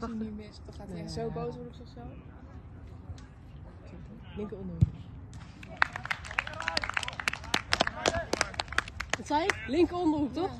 Als hij nu mis, dan gaat hij zo nou boos worden op zichzelf. Linker onderhoek. Wat zei je? Linker onderhoek, toch?